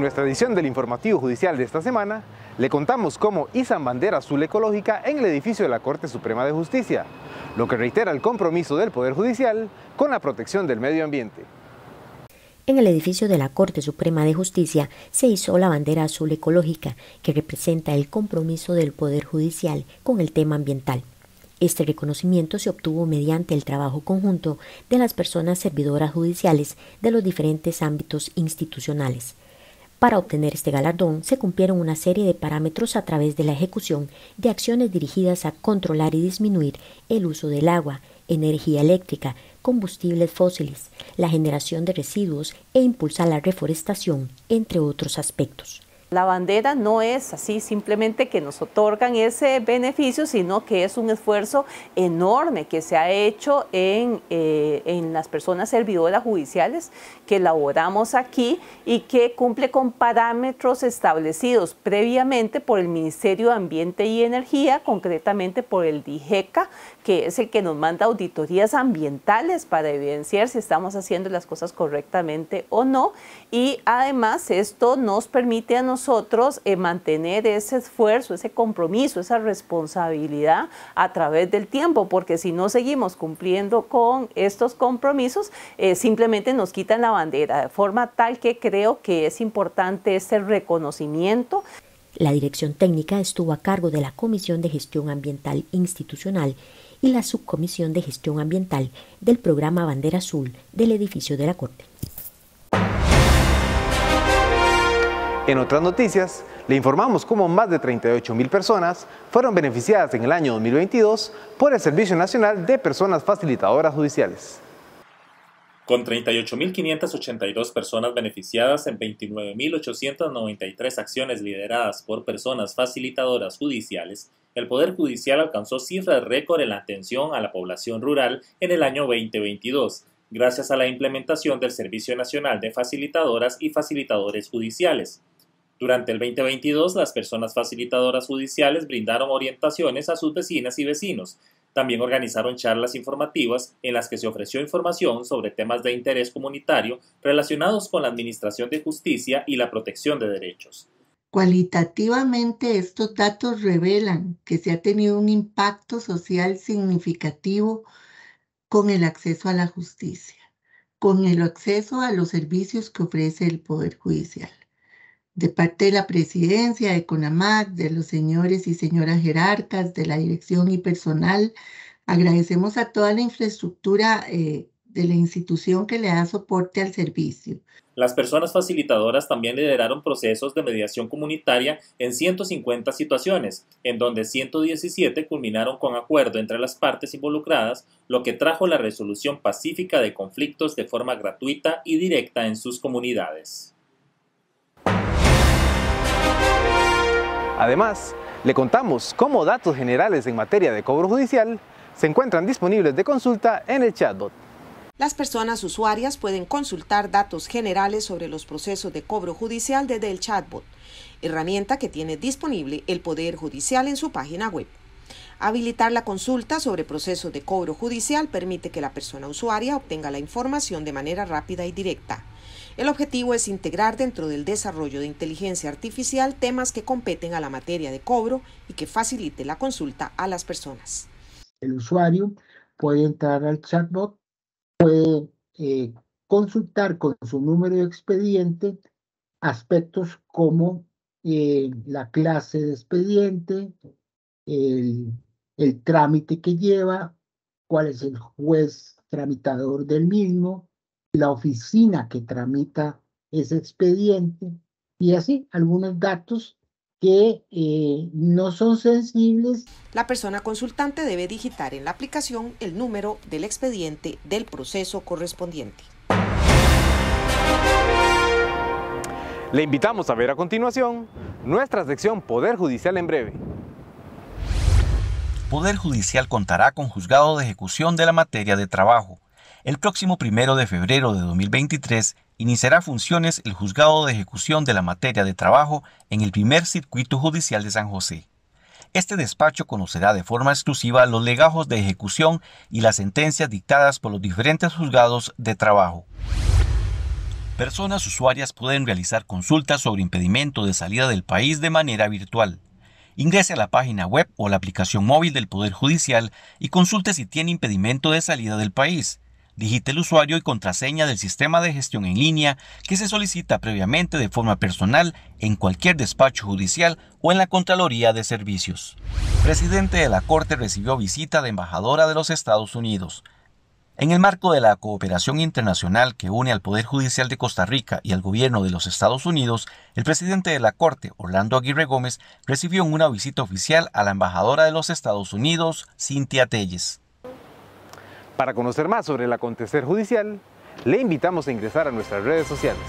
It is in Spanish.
En nuestra edición del informativo judicial de esta semana, le contamos cómo izan bandera azul ecológica en el edificio de la Corte Suprema de Justicia, lo que reitera el compromiso del Poder Judicial con la protección del medio ambiente. En el edificio de la Corte Suprema de Justicia se hizo la bandera azul ecológica, que representa el compromiso del Poder Judicial con el tema ambiental. Este reconocimiento se obtuvo mediante el trabajo conjunto de las personas servidoras judiciales de los diferentes ámbitos institucionales. Para obtener este galardón se cumplieron una serie de parámetros a través de la ejecución de acciones dirigidas a controlar y disminuir el uso del agua, energía eléctrica, combustibles fósiles, la generación de residuos e impulsar la reforestación, entre otros aspectos. La bandera no es así simplemente que nos otorgan ese beneficio, sino que es un esfuerzo enorme que se ha hecho en, eh, en, las personas servidoras judiciales que elaboramos aquí y que cumple con parámetros establecidos previamente por el Ministerio de Ambiente y Energía, concretamente por el DIGECA, que es el que nos manda auditorías ambientales para evidenciar si estamos haciendo las cosas correctamente o no. Y además esto nos permite a nosotros eh, mantener ese esfuerzo, ese compromiso, esa responsabilidad a través del tiempo, porque si no seguimos cumpliendo con estos compromisos, eh, simplemente nos quitan la bandera, de forma tal que creo que es importante este reconocimiento. La dirección técnica estuvo a cargo de la Comisión de Gestión Ambiental Institucional y la Subcomisión de Gestión Ambiental del programa Bandera Azul del edificio de la Corte. En otras noticias, le informamos cómo más de 38 mil personas fueron beneficiadas en el año 2022 por el Servicio Nacional de Personas Facilitadoras Judiciales. Con 38.582 personas beneficiadas en 29.893 acciones lideradas por personas facilitadoras judiciales, el Poder Judicial alcanzó cifras récord en la atención a la población rural en el año 2022, gracias a la implementación del Servicio Nacional de Facilitadoras y Facilitadores Judiciales. Durante el 2022, las personas facilitadoras judiciales brindaron orientaciones a sus vecinas y vecinos. También organizaron charlas informativas en las que se ofreció información sobre temas de interés comunitario relacionados con la administración de justicia y la protección de derechos. Cualitativamente, estos datos revelan que se ha tenido un impacto social significativo con el acceso a la justicia, con el acceso a los servicios que ofrece el Poder Judicial de parte de la presidencia, de CONAMAC, de los señores y señoras jerarcas, de la dirección y personal. Agradecemos a toda la infraestructura eh, de la institución que le da soporte al servicio. Las personas facilitadoras también lideraron procesos de mediación comunitaria en 150 situaciones, en donde 117 culminaron con acuerdo entre las partes involucradas, lo que trajo la resolución pacífica de conflictos de forma gratuita y directa en sus comunidades. Además, le contamos cómo datos generales en materia de cobro judicial se encuentran disponibles de consulta en el chatbot. Las personas usuarias pueden consultar datos generales sobre los procesos de cobro judicial desde el chatbot, herramienta que tiene disponible el Poder Judicial en su página web. Habilitar la consulta sobre procesos de cobro judicial permite que la persona usuaria obtenga la información de manera rápida y directa. El objetivo es integrar dentro del desarrollo de inteligencia artificial temas que competen a la materia de cobro y que facilite la consulta a las personas. El usuario puede entrar al chatbot, puede eh, consultar con su número de expediente aspectos como eh, la clase de expediente, el, el trámite que lleva, cuál es el juez tramitador del mismo, la oficina que tramita ese expediente y así algunos datos que eh, no son sensibles. La persona consultante debe digitar en la aplicación el número del expediente del proceso correspondiente. Le invitamos a ver a continuación nuestra sección Poder Judicial en breve. Poder Judicial contará con juzgado de ejecución de la materia de trabajo el próximo primero de febrero de 2023 iniciará funciones el Juzgado de Ejecución de la Materia de Trabajo en el primer Circuito Judicial de San José. Este despacho conocerá de forma exclusiva los legajos de ejecución y las sentencias dictadas por los diferentes juzgados de trabajo. Personas usuarias pueden realizar consultas sobre impedimento de salida del país de manera virtual. Ingrese a la página web o la aplicación móvil del Poder Judicial y consulte si tiene impedimento de salida del país. Digite el usuario y contraseña del sistema de gestión en línea que se solicita previamente de forma personal en cualquier despacho judicial o en la Contraloría de Servicios. presidente de la Corte recibió visita de embajadora de los Estados Unidos. En el marco de la cooperación internacional que une al Poder Judicial de Costa Rica y al gobierno de los Estados Unidos, el presidente de la Corte, Orlando Aguirre Gómez, recibió una visita oficial a la embajadora de los Estados Unidos, Cintia Telles. Para conocer más sobre el acontecer judicial, le invitamos a ingresar a nuestras redes sociales.